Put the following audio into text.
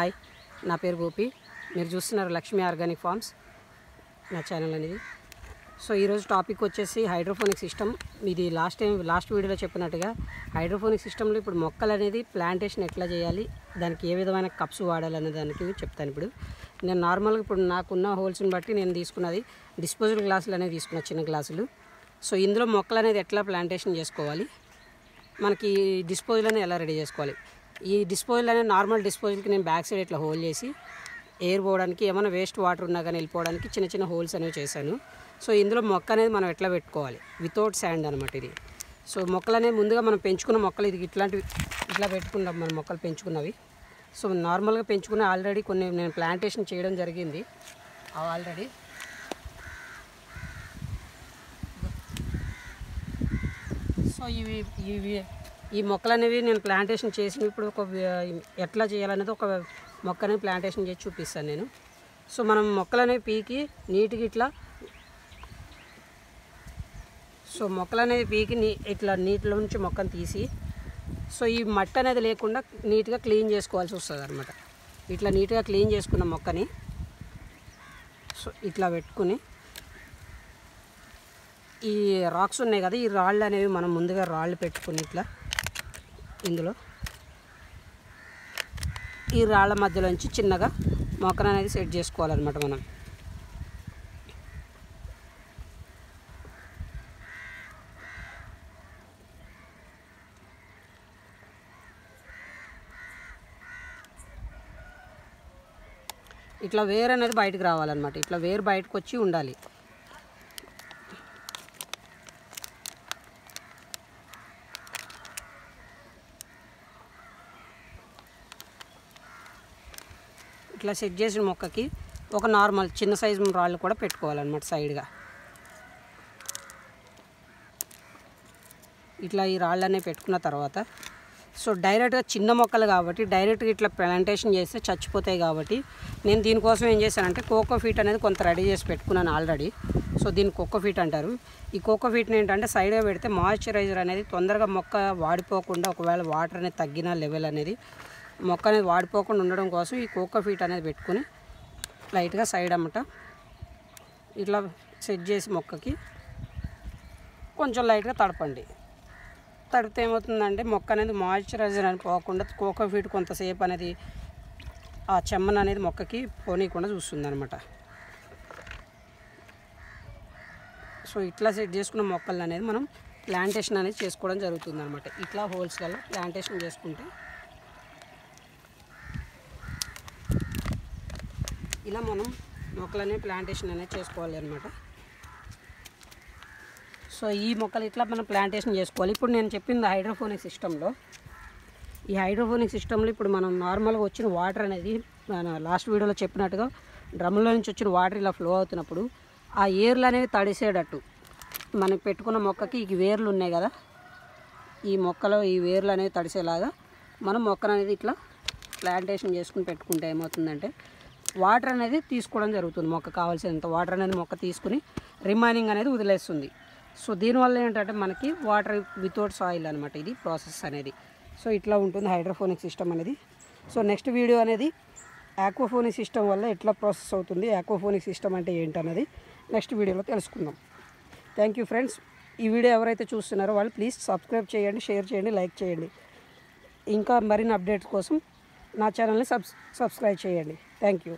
Hi నా పేరు గోపి. మీరు చూస్తున్నారు లక్ష్మీ ఆర్గానిక్ ఫార్మ్స్ నా ఛానల్ అనేది. సో ఈరోజు టాపిక్ వచ్చేసి హైడ్రోఫోనిక్ సిస్టమ్ ఇది లాస్ట్ టైం లాస్ట్ వీడియోలో చెప్పినట్టుగా హైడ్రోఫోనిక్ సిస్టంలో ఇప్పుడు మొక్కలు అనేది ప్లాంటేషన్ ఎట్లా చేయాలి దానికి ఏ విధమైన కప్స్ వాడాలనే దానికి చెప్తాను ఇప్పుడు. నేను నార్మల్గా ఇప్పుడు నాకున్న హోల్స్ని బట్టి నేను తీసుకున్నది డిస్పోజల్ గ్లాసులు అనేవి తీసుకున్న చిన్న గ్లాసులు సో ఇందులో మొక్కలు అనేది ఎట్లా ప్లాంటేషన్ చేసుకోవాలి మనకి డిస్పోజల్ అనేది ఎలా రెడీ చేసుకోవాలి? ఈ డిస్పోజల్ అనేది నార్మల్ డిస్పోజల్కి నేను బ్యాక్ సైడ్ ఇట్లా హోల్ చేసి ఎయిర్ పోవడానికి ఏమైనా వేస్ట్ వాటర్ ఉన్నా కానీ వెళ్ళిపోవడానికి చిన్న చిన్న హోల్స్ అనేవి చేశాను. సో ఇందులో మొక్క అనేది మనం ఎట్లా పెట్టుకోవాలి? వితౌట్ శాండ్ అనమాట ఇది. సో మొక్కలు ముందుగా మనం పెంచుకున్న మొక్కలు ఇది ఇట్లాంటివి ఇట్లా పెట్టుకున్నాం మన మొక్కలు పెంచుకున్నవి. సో నార్మల్గా పెంచుకున్న ఆల్రెడీ కొన్ని నేను ప్లాంటేషన్ చేయడం జరిగింది. ఆల్రెడీ సో ఇవి ఇవి ఈ మొక్కలు అనేవి నేను ప్లాంటేషన్ చేసిన ఇప్పుడు ఒక ఎట్లా చేయాలనేది ఒక మొక్కని ప్లాంటేషన్ చేసి చూపిస్తాను నేను. సో మనం మొక్కలు అనేవి పీకి నీట్గా ఇట్లా సో మొక్కలు అనేది పీకి నీ ఇట్లా నీటిలో నుంచి మొక్కను తీసి సో ఈ మట్టి అనేది లేకుండా నీట్గా క్లీన్ చేసుకోవాల్సి వస్తుంది అనమాట ఇట్లా నీట్గా క్లీన్ చేసుకున్న మొక్కని సో ఇట్లా పెట్టుకుని ఈ రాక్స్ ఉన్నాయి కదా ఈ రాళ్ళు అనేవి మనం ముందుగా రాళ్ళు పెట్టుకుని ఇట్లా ఇందులో. ఈ రాళ్ళ మధ్యలోంచి చిన్నగా మొక్కను అనేది సెట్ చేసుకోవాలన్నమాట మనం. ఇట్లా వేరు అనేది బయటకు రావాలన్నమాట. ఇట్లా వేరు బయటకు వచ్చి ఉండాలి. ఇట్లా సెట్ చేసిన మొక్కకి ఒక నార్మల్ చిన్న సైజు రాళ్ళు కూడా పెట్టుకోవాలన్నమాట సైడ్గా ఇట్లా ఈ రాళ్ళనే పెట్టుకున్న తర్వాత సో డైరెక్ట్గా చిన్న మొక్కలు కాబట్టి డైరెక్ట్గా ఇట్లా ప్లాంటేషన్ చేస్తే చచ్చిపోతాయి కాబట్టి నేను దీనికోసం ఏం చేశానంటే కోకో ఫీట్ అనేది కొంత రెడీ చేసి పెట్టుకున్నాను ఆల్రెడీ సో దీన్ని కోకో ఫీట్ అంటారు. ఈ కోకో ఫీట్ని ఏంటంటే సైడ్గా పెడితే మాయిశ్చరైజర్ అనేది తొందరగా మొక్క వాడిపోకుండా ఒకవేళ వాటర్ అనేది తగ్గిన లెవెల్ అనేది మొక్క అనేది వాడిపోకుండా ఉండడం కోసం ఈ కోకో ఫీట్ అనేది పెట్టుకుని లైట్గా సైడ్ అమ్మట ఇట్లా సెట్ చేసి మొక్కకి కొంచెం లైట్గా తడపండి. తడితే ఏమవుతుందంటే మొక్క అనేది మాయిశ్చరైజర్ అని పోకుండా కోకో ఫీట్ కొంతసేపు అనేది ఆ చెమ్మన అనేది మొక్కకి పోనీయకుండా చూస్తుంది అనమాట సో ఇట్లా సెట్ చేసుకున్న మొక్కలు అనేది మనం ప్లాంటేషన్ అనేది చేసుకోవడం జరుగుతుంది అనమాట ఇట్లా హోల్స్లలో ప్లాంటేషన్ చేసుకుంటే ఇలా మనం మొక్కలనే ప్లాంటేషన్ అనేది చేసుకోవాలి అనమాట సో ఈ మొక్కలు ఇట్లా మనం ప్లాంటేషన్ చేసుకోవాలి. ఇప్పుడు నేను చెప్పింది హైడ్రోఫోనిక్ సిస్టంలో ఈ హైడ్రోఫోనిక్ సిస్టంలో ఇప్పుడు మనం నార్మల్గా వచ్చిన వాటర్ అనేది మన లాస్ట్ వీడియోలో చెప్పినట్టుగా డ్రమ్లో నుంచి వచ్చిన వాటర్ ఇలా ఫ్లో అవుతున్నప్పుడు ఆ ఏర్లు అనేవి తడిసేటట్టు మనం పెట్టుకున్న మొక్కకి ఈ వేర్లు ఉన్నాయి కదా. ఈ మొక్కలో ఈ వేర్లు అనేవి తడిసేలాగా మనం మొక్కను అనేది ఇట్లా ప్లాంటేషన్ చేసుకుని పెట్టుకుంటే ఏమవుతుందంటే వాటర్ అనేది తీసుకోవడం జరుగుతుంది. మొక్క కావాల్సినంత వాటర్ అనేది మొక్క తీసుకుని రిమైనింగ్ అనేది వదిలేస్తుంది. సో దీనివల్ల ఏంటంటే మనకి వాటర్ వితౌట్ సాయిల్ అనమాట ఇది ప్రాసెస్ అనేది. సో ఇట్లా ఉంటుంది హైడ్రోఫోనిక్ సిస్టమ్ అనేది. సో నెక్స్ట్ వీడియో అనేది ఆక్వాఫోనిక్ సిస్టమ్ వల్ల ఎట్లా ప్రాసెస్ అవుతుంది ఆక్వాఫోనిక్ సిస్టమ్ అంటే ఏంటన్నది నెక్స్ట్ వీడియోలో తెలుసుకుందాం. Thank you friends. ఈ వీడియో ఎవరైతే చూస్తున్నారో వాళ్ళు ప్లీజ్ సబ్స్క్రైబ్ చేయండి షేర్ చేయండి లైక్ చేయండి. ఇంకా మరిన్ని అప్డేట్స్ కోసం నా ఛానల్ని సబ్స్ సబ్స్క్రైబ్ చేయండి. Thank you